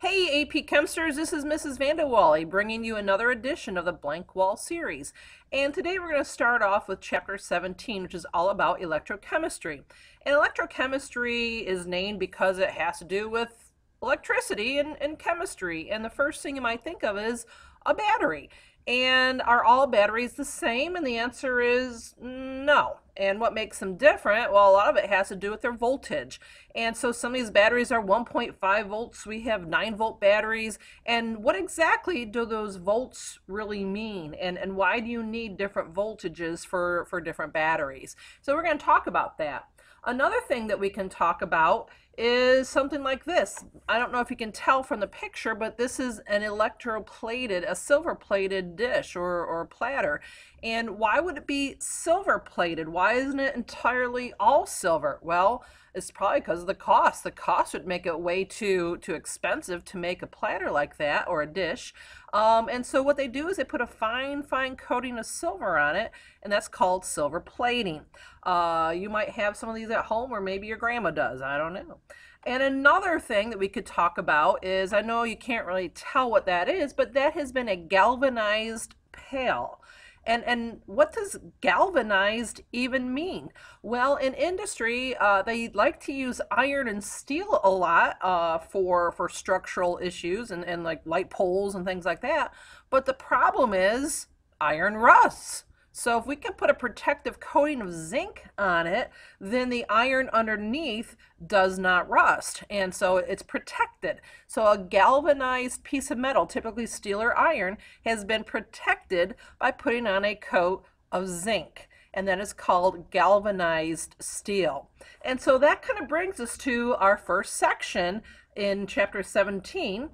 Hey AP Chemsters, this is Mrs. Vandewalle bringing you another edition of the Blank Wall series. And today we're going to start off with chapter 17, which is all about electrochemistry. And electrochemistry is named because it has to do with electricity and, and chemistry. And the first thing you might think of is a battery. And are all batteries the same? And the answer is no. And what makes them different? Well, a lot of it has to do with their voltage. And so some of these batteries are 1.5 volts. We have 9 volt batteries. And what exactly do those volts really mean? And, and why do you need different voltages for, for different batteries? So we're going to talk about that. Another thing that we can talk about is something like this. I don't know if you can tell from the picture, but this is an electroplated, a silver plated dish or, or platter. And why would it be silver plated? Why isn't it entirely all silver? Well, it's probably because of the cost. The cost would make it way too too expensive to make a platter like that or a dish. Um, and so what they do is they put a fine, fine coating of silver on it, and that's called silver plating. Uh, you might have some of these at home, or maybe your grandma does. I don't know. And another thing that we could talk about is, I know you can't really tell what that is, but that has been a galvanized pail. And, and what does galvanized even mean? Well, in industry, uh, they like to use iron and steel a lot uh, for, for structural issues and, and like light poles and things like that. But the problem is iron rusts. So if we can put a protective coating of zinc on it, then the iron underneath does not rust. And so it's protected. So a galvanized piece of metal, typically steel or iron, has been protected by putting on a coat of zinc. And that is called galvanized steel. And so that kind of brings us to our first section in chapter 17.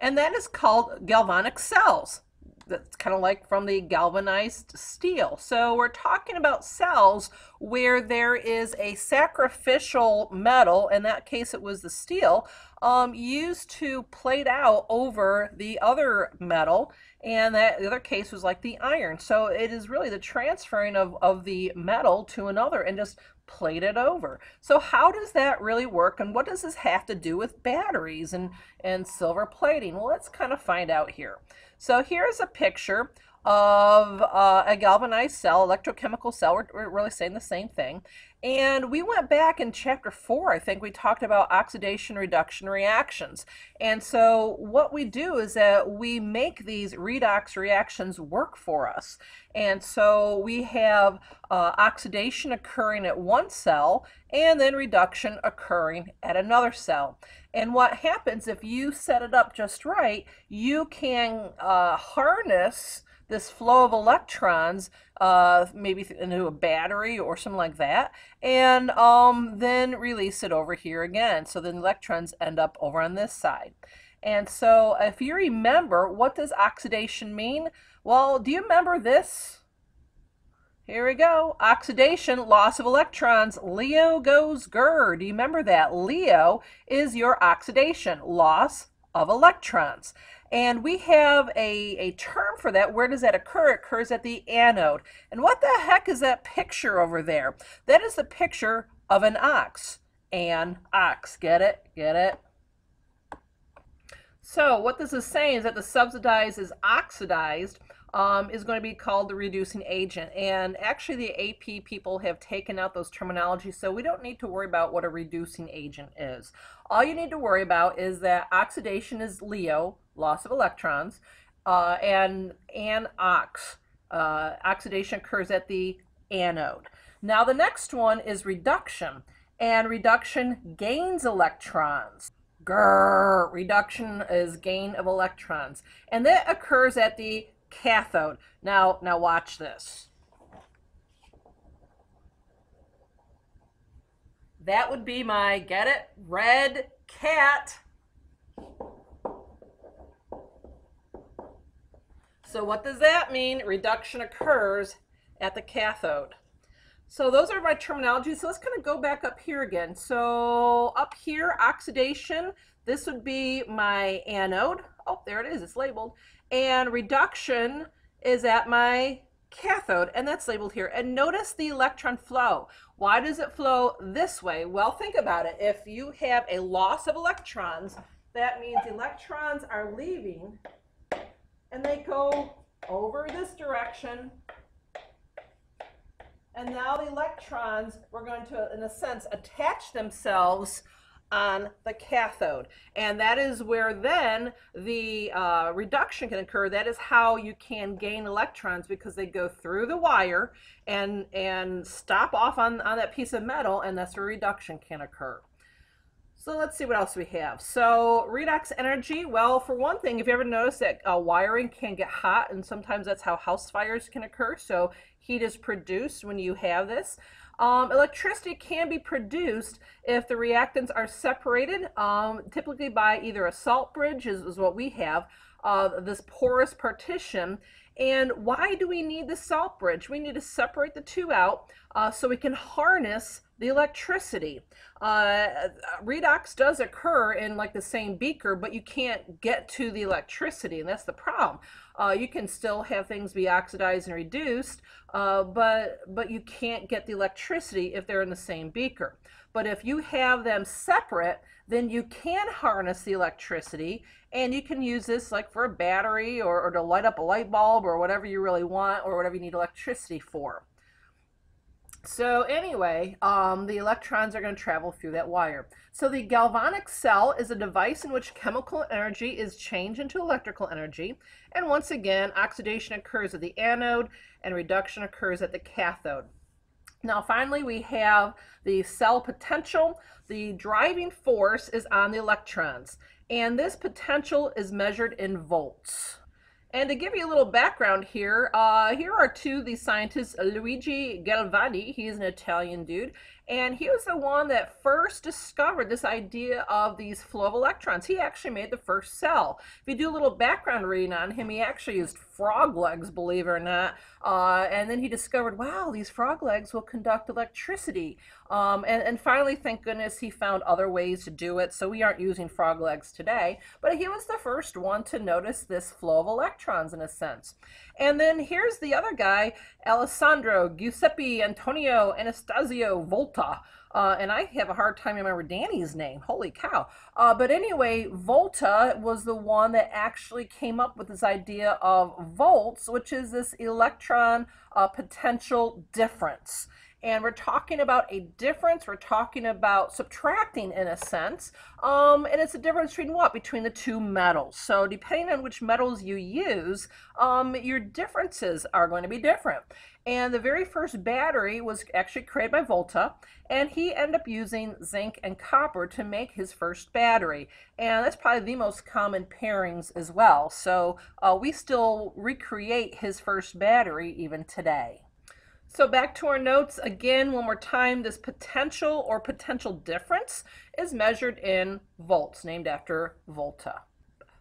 And that is called galvanic cells that's kind of like from the galvanized steel. So we're talking about cells where there is a sacrificial metal, in that case it was the steel, um, used to plate out over the other metal and that the other case was like the iron. So it is really the transferring of, of the metal to another and just plate it over. So how does that really work and what does this have to do with batteries and, and silver plating? Well, let's kind of find out here. So here's a picture of uh, a galvanized cell, electrochemical cell. We're, we're, really saying the same thing. And we went back in chapter four, I think we talked about oxidation reduction reactions. And so what we do is that we make these redox reactions work for us. And so we have uh, oxidation occurring at one cell and then reduction occurring at another cell. And what happens if you set it up just right, you can uh, harness this flow of electrons, uh, maybe into a battery or something like that, and um, then release it over here again. So the electrons end up over on this side. And so if you remember, what does oxidation mean? Well, do you remember this? Here we go. Oxidation, loss of electrons. Leo goes grr. Do you remember that? Leo is your oxidation, loss of electrons. And we have a, a term for that. Where does that occur? It occurs at the anode. And what the heck is that picture over there? That is the picture of an ox. An ox. Get it? Get it? So what this is saying is that the subsidized is oxidized um, is going to be called the reducing agent. And actually the AP people have taken out those terminologies, so we don't need to worry about what a reducing agent is. All you need to worry about is that oxidation is Leo, loss of electrons, uh, and anox, uh, oxidation occurs at the anode. Now the next one is reduction, and reduction gains electrons. Grrr, reduction is gain of electrons. And that occurs at the cathode. Now, now watch this. That would be my, get it, red cat. So what does that mean? Reduction occurs at the cathode. So those are my terminology. So let's kind of go back up here again. So up here, oxidation, this would be my anode. Oh, there it is, it's labeled. And reduction is at my cathode, and that's labeled here. And notice the electron flow. Why does it flow this way? Well, think about it. If you have a loss of electrons, that means electrons are leaving and they go over this direction. And now the electrons, we're going to, in a sense, attach themselves on the cathode. And that is where then the uh, reduction can occur. That is how you can gain electrons because they go through the wire and, and stop off on, on that piece of metal and that's where reduction can occur. So let's see what else we have. So redox energy, well, for one thing, if you ever notice that uh, wiring can get hot, and sometimes that's how house fires can occur, so heat is produced when you have this. Um, electricity can be produced if the reactants are separated, um, typically by either a salt bridge, is, is what we have, uh, this porous partition, and why do we need the salt bridge? We need to separate the two out uh, so we can harness the electricity. Uh, redox does occur in like the same beaker, but you can't get to the electricity, and that's the problem. Uh, you can still have things be oxidized and reduced, uh, but but you can't get the electricity if they're in the same beaker. But if you have them separate, then you can harness the electricity and you can use this like for a battery or, or to light up a light bulb or whatever you really want or whatever you need electricity for. So anyway, um, the electrons are going to travel through that wire. So the galvanic cell is a device in which chemical energy is changed into electrical energy. And once again, oxidation occurs at the anode and reduction occurs at the cathode. Now finally we have the cell potential. The driving force is on the electrons and this potential is measured in volts. And to give you a little background here, uh, here are two of the scientists, Luigi Galvani, he's an Italian dude, and he was the one that first discovered this idea of these flow of electrons. He actually made the first cell. If you do a little background reading on him, he actually used frog legs, believe it or not. Uh, and then he discovered, wow, these frog legs will conduct electricity. Um, and, and finally, thank goodness, he found other ways to do it. So we aren't using frog legs today. But he was the first one to notice this flow of electrons in a sense. And then here's the other guy, Alessandro Giuseppe Antonio Anastasio Volta. Uh, and I have a hard time remembering Danny's name. Holy cow. Uh, but anyway, Volta was the one that actually came up with this idea of volts, which is this electron uh, potential difference and we're talking about a difference. We're talking about subtracting in a sense, um, and it's a difference between what? Between the two metals. So depending on which metals you use, um, your differences are going to be different. And the very first battery was actually created by Volta, and he ended up using zinc and copper to make his first battery. And that's probably the most common pairings as well. So uh, we still recreate his first battery even today. So back to our notes again, one more time, this potential or potential difference is measured in volts, named after Volta.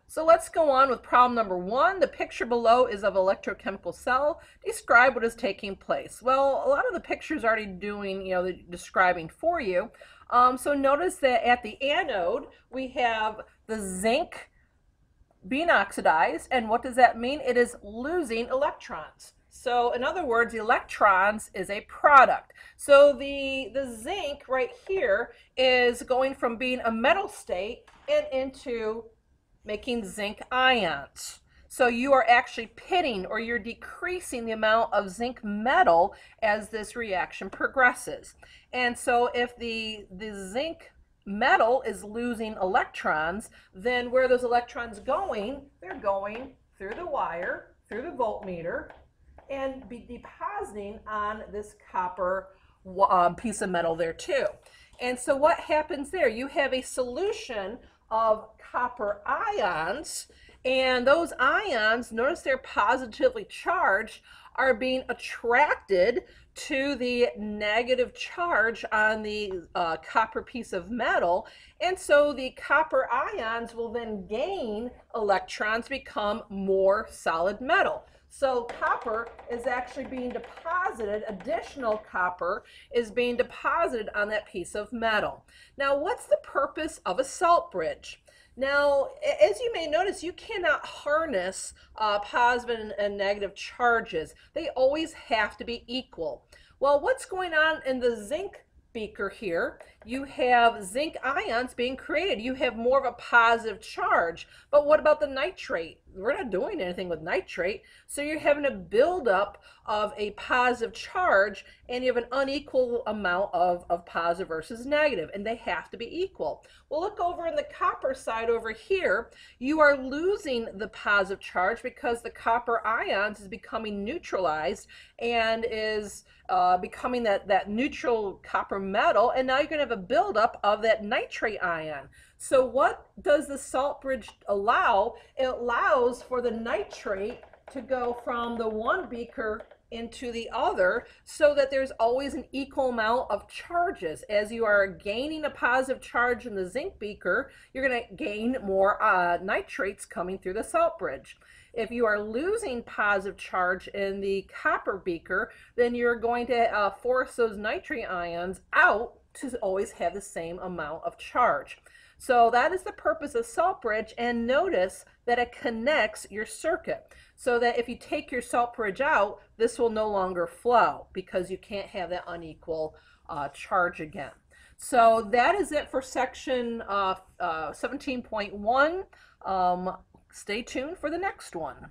So let's go on with problem number one. The picture below is of electrochemical cell. Describe what is taking place. Well, a lot of the pictures already doing, you know, describing for you. Um, so notice that at the anode, we have the zinc being oxidized. And what does that mean? It is losing electrons. So in other words, electrons is a product. So the, the zinc right here is going from being a metal state and into making zinc ions. So you are actually pitting or you're decreasing the amount of zinc metal as this reaction progresses. And so if the, the zinc metal is losing electrons, then where are those electrons going? They're going through the wire, through the voltmeter, and be depositing on this copper um, piece of metal there too. And so what happens there? You have a solution of copper ions and those ions, notice they're positively charged, are being attracted to the negative charge on the uh, copper piece of metal. And so the copper ions will then gain electrons, become more solid metal. So copper is actually being deposited, additional copper is being deposited on that piece of metal. Now what's the purpose of a salt bridge? Now, as you may notice, you cannot harness uh, positive and, and negative charges. They always have to be equal. Well, what's going on in the zinc beaker here? You have zinc ions being created. You have more of a positive charge. But what about the nitrate? We're not doing anything with nitrate. So you're having a buildup of a positive charge and you have an unequal amount of, of positive versus negative, and they have to be equal. Well, look over in the copper side over here. You are losing the positive charge because the copper ions is becoming neutralized and is uh, becoming that, that neutral copper metal, and now you're going to have a buildup of that nitrate ion. So what does the salt bridge allow? It allows for the nitrate to go from the one beaker into the other so that there's always an equal amount of charges. As you are gaining a positive charge in the zinc beaker, you're going to gain more uh, nitrates coming through the salt bridge. If you are losing positive charge in the copper beaker, then you're going to uh, force those nitrate ions out to always have the same amount of charge. So that is the purpose of salt bridge and notice that it connects your circuit so that if you take your salt bridge out, this will no longer flow because you can't have that unequal uh, charge again. So that is it for section uh, uh, 17.1. Um, stay tuned for the next one.